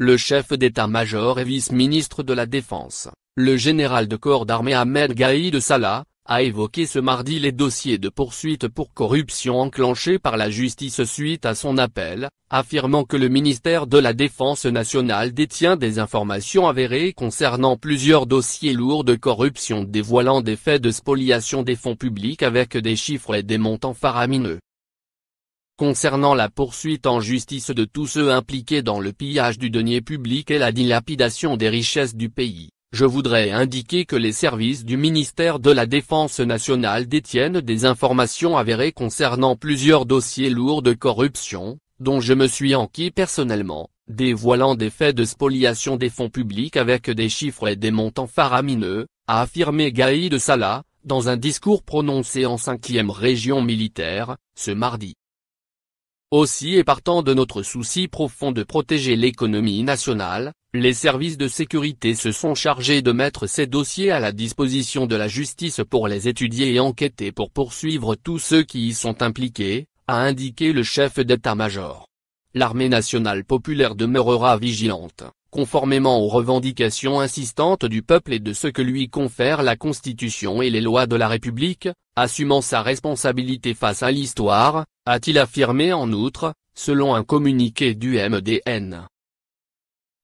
le chef d'état-major et vice-ministre de la Défense, le général de corps d'armée Ahmed Gaïd Salah, a évoqué ce mardi les dossiers de poursuite pour corruption enclenchés par la justice suite à son appel, affirmant que le ministère de la Défense nationale détient des informations avérées concernant plusieurs dossiers lourds de corruption dévoilant des faits de spoliation des fonds publics avec des chiffres et des montants faramineux. Concernant la poursuite en justice de tous ceux impliqués dans le pillage du denier public et la dilapidation des richesses du pays, je voudrais indiquer que les services du ministère de la Défense nationale détiennent des informations avérées concernant plusieurs dossiers lourds de corruption, dont je me suis enquis personnellement, dévoilant des faits de spoliation des fonds publics avec des chiffres et des montants faramineux, a affirmé Gaïd Salah, dans un discours prononcé en 5e région militaire, ce mardi. Aussi et partant de notre souci profond de protéger l'économie nationale, les services de sécurité se sont chargés de mettre ces dossiers à la disposition de la justice pour les étudier et enquêter pour poursuivre tous ceux qui y sont impliqués, a indiqué le chef d'état-major. L'armée nationale populaire demeurera vigilante, conformément aux revendications insistantes du peuple et de ce que lui confèrent la Constitution et les lois de la République, assumant sa responsabilité face à l'histoire, a-t-il affirmé en outre, selon un communiqué du MDN.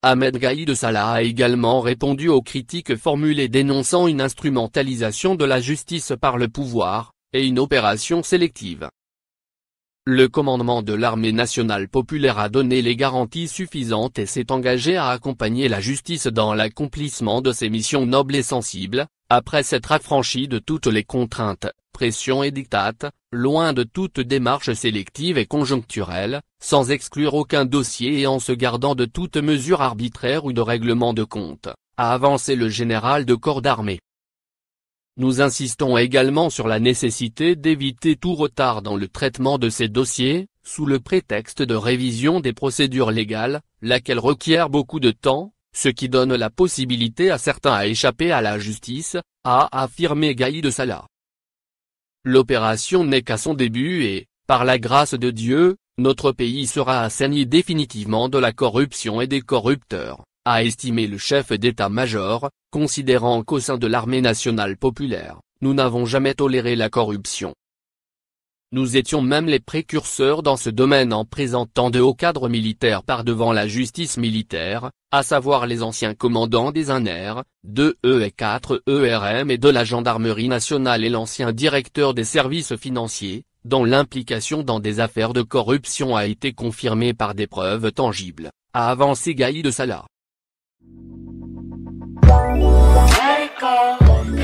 Ahmed Gaïd Salah a également répondu aux critiques formulées dénonçant une instrumentalisation de la justice par le pouvoir, et une opération sélective. Le commandement de l'armée nationale populaire a donné les garanties suffisantes et s'est engagé à accompagner la justice dans l'accomplissement de ses missions nobles et sensibles, après s'être affranchi de toutes les contraintes, pressions et dictates, loin de toute démarche sélective et conjoncturelle, sans exclure aucun dossier et en se gardant de toute mesure arbitraire ou de règlement de compte, a avancé le général de corps d'armée. Nous insistons également sur la nécessité d'éviter tout retard dans le traitement de ces dossiers, sous le prétexte de révision des procédures légales, laquelle requiert beaucoup de temps, ce qui donne la possibilité à certains à échapper à la justice, a affirmé Gaïd Salah. L'opération n'est qu'à son début et, par la grâce de Dieu, notre pays sera assaini définitivement de la corruption et des corrupteurs a estimé le chef d'état-major, considérant qu'au sein de l'armée nationale populaire, nous n'avons jamais toléré la corruption. Nous étions même les précurseurs dans ce domaine en présentant de hauts cadres militaires par devant la justice militaire, à savoir les anciens commandants des ANR, 2E et 4 ERM et de la gendarmerie nationale et l'ancien directeur des services financiers, dont l'implication dans des affaires de corruption a été confirmée par des preuves tangibles, a avancé Gaïd Salah. Bye.